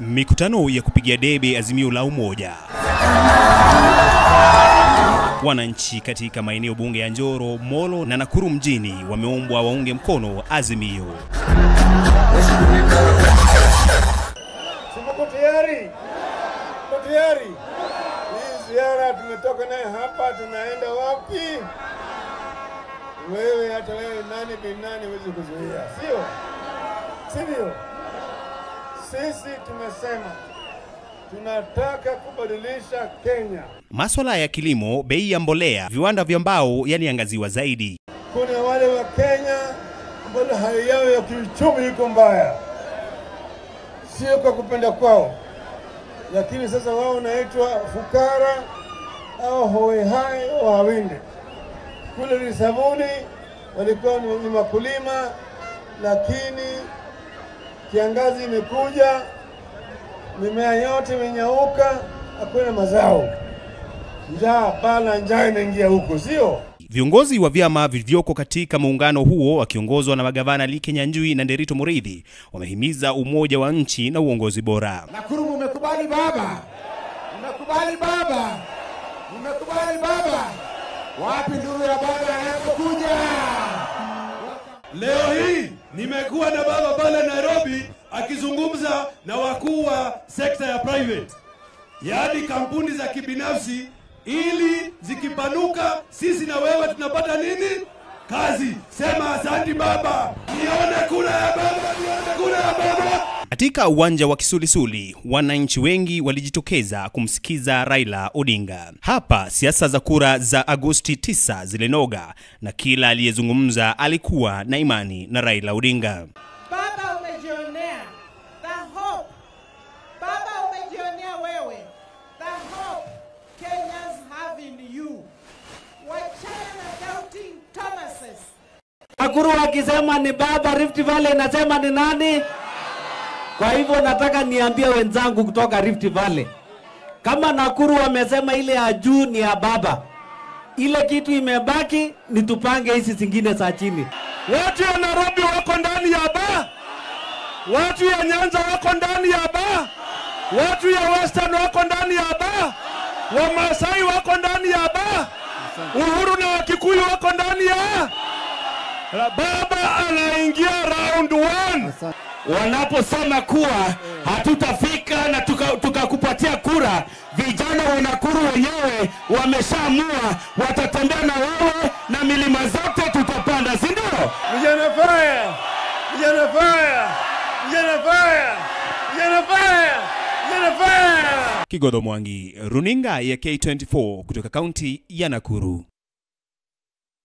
Mikutano ya kupigia debe azimio la umoja. Wananchi katika maeneo bunge ya Njoro, Molo na Nakuru mjini wameombwa waunge mkono azimio. Tayari? Tayari? Hii ziara tumetoka naye hapa, tunaenda wapi? Wewe hata wewe nani binani, huwezi kuzuia, sio sivyo? Sisi tumesema tunataka kubadilisha Kenya. Maswala ya kilimo, bei ya mbolea, viwanda vya mbao yaliangaziwa zaidi. Kuna wale wa Kenya ambao hali yao ya kiuchumi iko mbaya, sio kwa kupenda kwao, lakini sasa wao wanaitwa fukara au hoehai au hawinde. Kule Lisabuni walikuwa ni wakulima makulima, lakini kiangazi imekuja, mimea yote imenyauka, hakuna mazao, njaa bala, njaa inaingia huko, sio? Viongozi wa vyama vilivyoko katika muungano huo wakiongozwa na magavana Lee Kinyanjui na Nderito Mureithi wamehimiza umoja wa nchi na uongozi bora. Nakuru umekubali baba, umekubali baba, umekubali baba. Wapi nduru ya baba anapokuja? Leo hii nimekuwa na baba pale Nairobi akizungumza na wakuu wa sekta ya private, yaani kampuni za kibinafsi, ili zikipanuka, sisi na wewe tunapata nini? Kazi. Sema asanti baba, nione kura ya baba, nione kura ya baba. Katika uwanja wa Kisulisuli, wananchi wengi walijitokeza kumsikiza Raila Odinga. Hapa siasa za kura za Agosti 9 zilinoga na kila aliyezungumza alikuwa na imani na Raila Odinga. Nakuru wakisema ni baba, Rift Valley inasema ni nani? Kwa hivyo nataka niambie wenzangu kutoka Rift Valley, kama Nakuru wamesema ile ya juu ni ya baba, ile kitu imebaki ni tupange hizi zingine za chini. Watu ya Nairobi wako ndani ya ba, watu ya Nyanza wako ndani ya ba, watu ya Western wako ndani ya ba, Wamasai wako ndani ya ba, Uhuru na Wakikuyu wako ndani ya baba. Anaingia round one. Wanaposema kuwa hatutafika na tukakupatia tuka kura, vijana wanakuru wenyewe wameshaamua watatembea na wewe na milima zote tutapanda, si ndio? Vijana fire! Vijana fire! Vijana fire! Vijana fire! Vijana fire! Kigodho Mwangi, runinga ya K24 kutoka kaunti ya Nakuru.